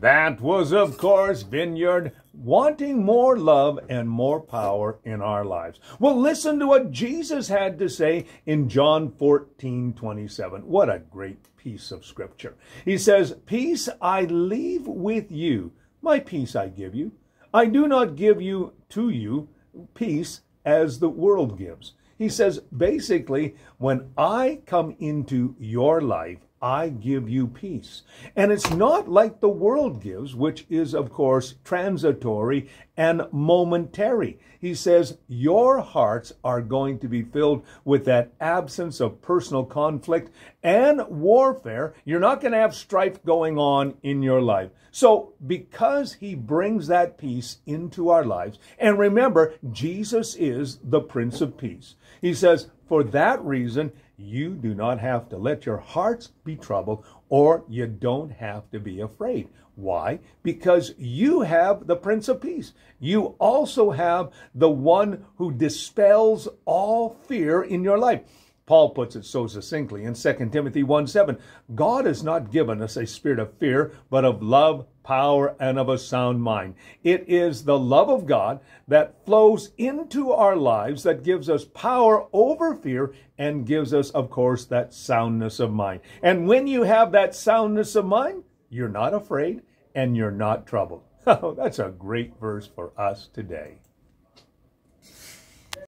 That was, of course, Vineyard wanting more love and more power in our lives. Well, listen to what Jesus had to say in John 14 27. What a great piece of scripture. He says, Peace I leave with you, my peace I give you. I do not give you to you peace as the world gives. He says, basically, when I come into your life, I give you peace. And it's not like the world gives, which is, of course, transitory and momentary. He says, Your hearts are going to be filled with that absence of personal conflict and warfare. You're not going to have strife going on in your life. So, because He brings that peace into our lives, and remember, Jesus is the Prince of Peace. He says, For that reason, you do not have to let your hearts be troubled, or you don't have to be afraid. Why? Because you have the Prince of Peace. You also have the one who dispels all fear in your life. Paul puts it so succinctly in 2 Timothy 1 7. God has not given us a spirit of fear, but of love, power, and of a sound mind. It is the love of God that flows into our lives that gives us power over fear and gives us, of course, that soundness of mind. And when you have that soundness of mind, you're not afraid and you're not troubled. Oh, that's a great verse for us today.